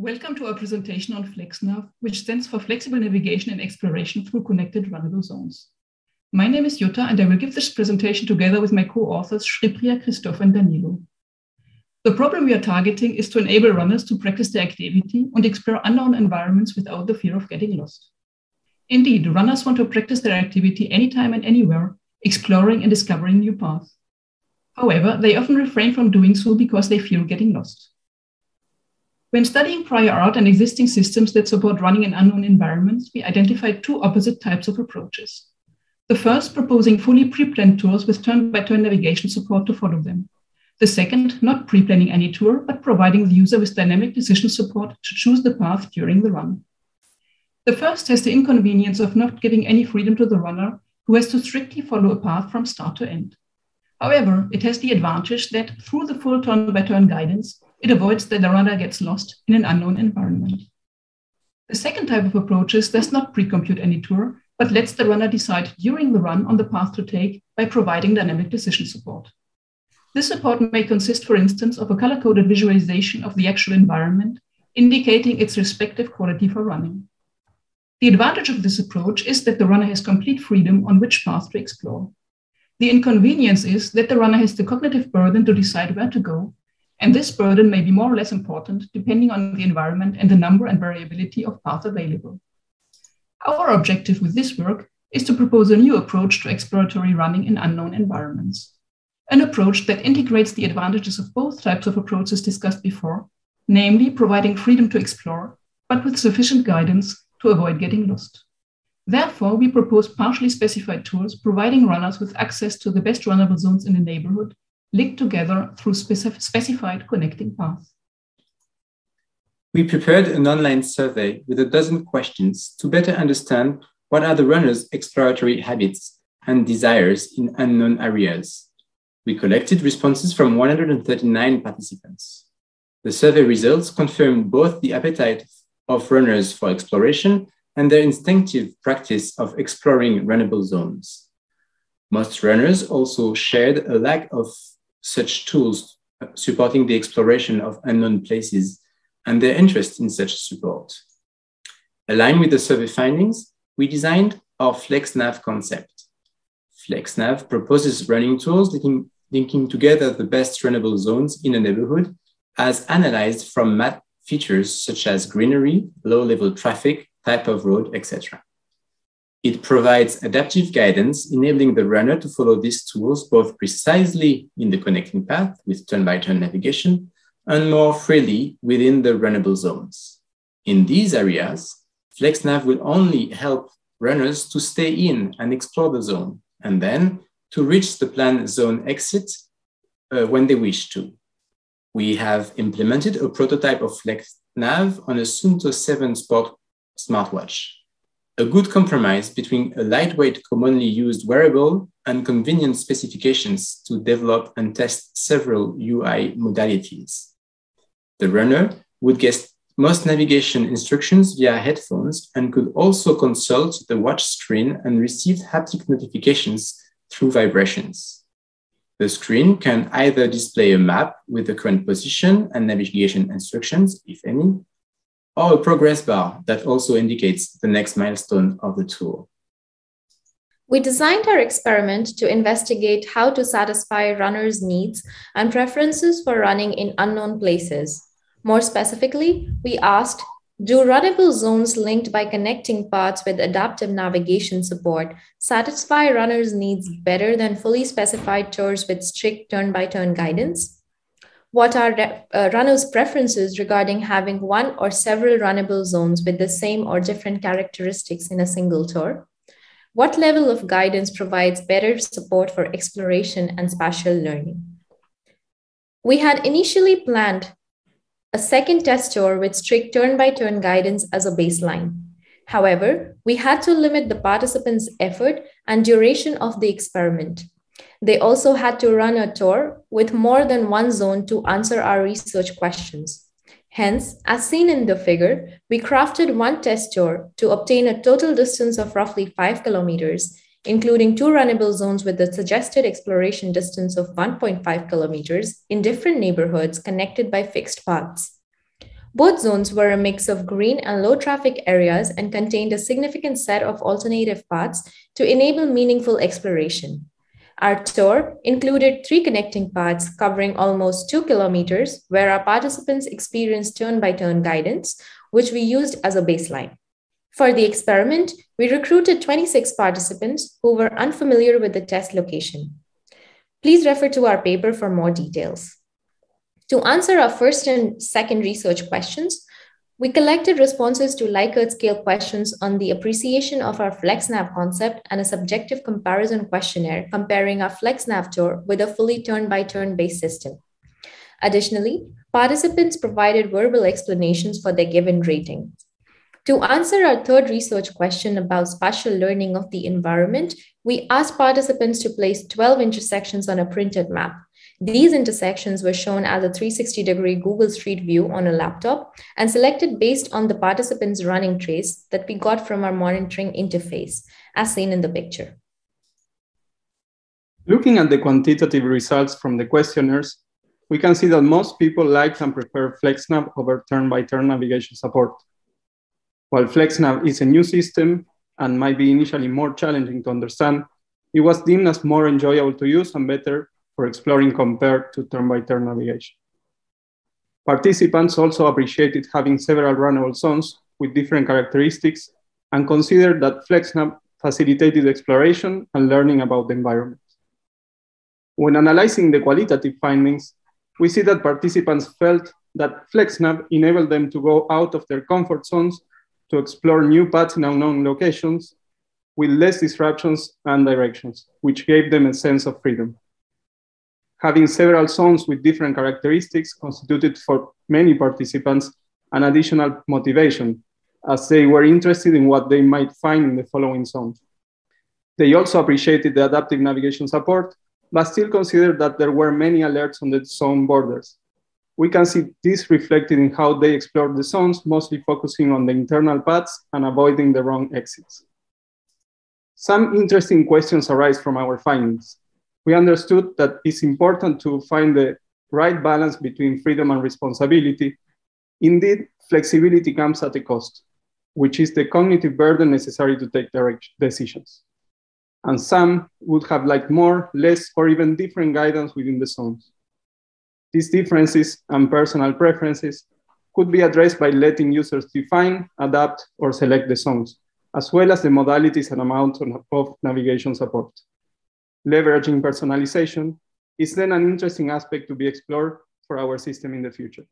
Welcome to our presentation on FlexNav, which stands for Flexible Navigation and Exploration through Connected Runnable Zones. My name is Jutta, and I will give this presentation together with my co-authors Shreepriya, Christophe, and Danilo. The problem we are targeting is to enable runners to practice their activity and explore unknown environments without the fear of getting lost. Indeed, runners want to practice their activity anytime and anywhere, exploring and discovering new paths. However, they often refrain from doing so because they fear getting lost. When studying prior art and existing systems that support running in unknown environments, we identified two opposite types of approaches. The first proposing fully pre-planned tours with turn-by-turn navigation support to follow them. The second, not pre-planning any tour, but providing the user with dynamic decision support to choose the path during the run. The first has the inconvenience of not giving any freedom to the runner, who has to strictly follow a path from start to end. However, it has the advantage that through the full turn-by-turn guidance, it avoids that the runner gets lost in an unknown environment. The second type of approaches does not pre-compute any tour, but lets the runner decide during the run on the path to take by providing dynamic decision support. This support may consist, for instance, of a color-coded visualization of the actual environment, indicating its respective quality for running. The advantage of this approach is that the runner has complete freedom on which path to explore. The inconvenience is that the runner has the cognitive burden to decide where to go and this burden may be more or less important depending on the environment and the number and variability of paths available. Our objective with this work is to propose a new approach to exploratory running in unknown environments. An approach that integrates the advantages of both types of approaches discussed before, namely providing freedom to explore, but with sufficient guidance to avoid getting lost. Therefore, we propose partially specified tours providing runners with access to the best runnable zones in the neighborhood linked together through specif specified connecting paths. We prepared an online survey with a dozen questions to better understand what are the runner's exploratory habits and desires in unknown areas. We collected responses from 139 participants. The survey results confirmed both the appetite of runners for exploration and their instinctive practice of exploring runnable zones. Most runners also shared a lack of such tools uh, supporting the exploration of unknown places and their interest in such support. Aligned with the survey findings, we designed our FlexNav concept. FlexNav proposes running tools linking, linking together the best runnable zones in a neighborhood as analyzed from map features such as greenery, low-level traffic, type of road, etc. It provides adaptive guidance, enabling the runner to follow these tools both precisely in the connecting path with turn-by-turn navigation and more freely within the runnable zones. In these areas, FlexNav will only help runners to stay in and explore the zone, and then to reach the planned zone exit uh, when they wish to. We have implemented a prototype of FlexNav on a Suunto 7 Sport smartwatch a good compromise between a lightweight, commonly used wearable and convenient specifications to develop and test several UI modalities. The runner would get most navigation instructions via headphones and could also consult the watch screen and receive haptic notifications through vibrations. The screen can either display a map with the current position and navigation instructions, if any, or a progress bar that also indicates the next milestone of the tour. We designed our experiment to investigate how to satisfy runners' needs and preferences for running in unknown places. More specifically, we asked Do runnable zones linked by connecting paths with adaptive navigation support satisfy runners' needs better than fully specified tours with strict turn by turn guidance? What are uh, runners' preferences regarding having one or several runnable zones with the same or different characteristics in a single tour? What level of guidance provides better support for exploration and spatial learning? We had initially planned a second test tour with strict turn by turn guidance as a baseline. However, we had to limit the participants' effort and duration of the experiment they also had to run a tour with more than one zone to answer our research questions. Hence, as seen in the figure, we crafted one test tour to obtain a total distance of roughly 5 kilometers, including two runnable zones with the suggested exploration distance of 1.5 kilometers in different neighborhoods connected by fixed paths. Both zones were a mix of green and low traffic areas and contained a significant set of alternative paths to enable meaningful exploration. Our tour included three connecting paths covering almost two kilometers, where our participants experienced turn by turn guidance, which we used as a baseline. For the experiment, we recruited 26 participants who were unfamiliar with the test location. Please refer to our paper for more details. To answer our first and second research questions, we collected responses to Likert scale questions on the appreciation of our FlexNav concept and a subjective comparison questionnaire comparing our FlexNav tour with a fully turn by turn based system. Additionally, participants provided verbal explanations for their given rating. To answer our third research question about spatial learning of the environment, we asked participants to place 12 intersections on a printed map. These intersections were shown as a 360 degree Google Street View on a laptop and selected based on the participants' running trace that we got from our monitoring interface, as seen in the picture. Looking at the quantitative results from the questionnaires, we can see that most people like and prefer FlexNav over turn-by-turn -turn navigation support. While FlexNav is a new system and might be initially more challenging to understand, it was deemed as more enjoyable to use and better for exploring compared to turn-by-turn navigation. Participants also appreciated having several runnable zones with different characteristics and considered that FlexNav facilitated exploration and learning about the environment. When analyzing the qualitative findings, we see that participants felt that FlexNav enabled them to go out of their comfort zones to explore new paths in unknown locations with less disruptions and directions, which gave them a sense of freedom having several zones with different characteristics constituted for many participants an additional motivation, as they were interested in what they might find in the following zones. They also appreciated the adaptive navigation support, but still considered that there were many alerts on the zone borders. We can see this reflected in how they explored the zones, mostly focusing on the internal paths and avoiding the wrong exits. Some interesting questions arise from our findings we understood that it's important to find the right balance between freedom and responsibility. Indeed, flexibility comes at a cost, which is the cognitive burden necessary to take direct decisions. And some would have liked more, less, or even different guidance within the zones. These differences and personal preferences could be addressed by letting users define, adapt, or select the zones, as well as the modalities and amount of navigation support leveraging personalization is then an interesting aspect to be explored for our system in the future.